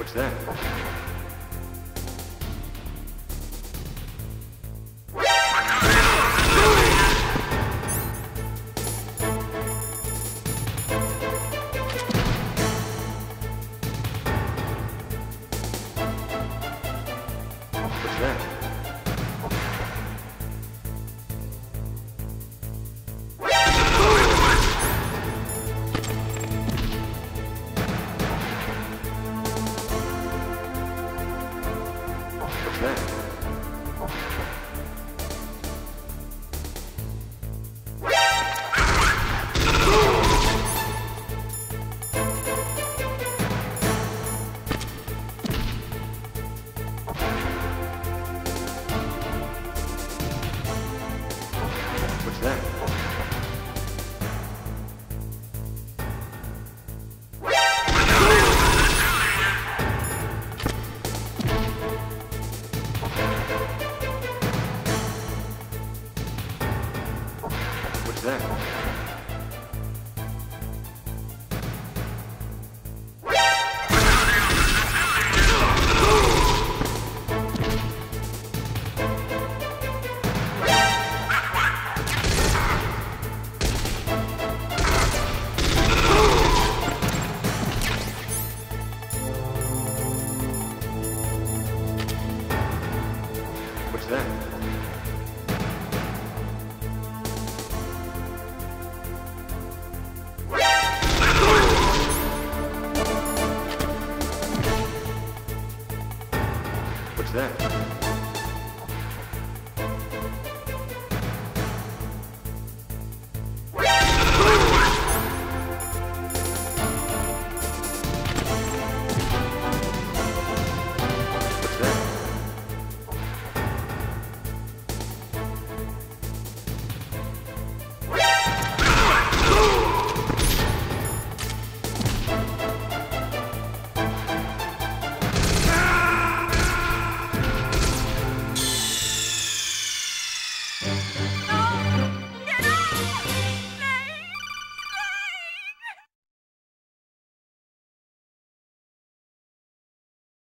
What's that? That? What's that? That? What's that?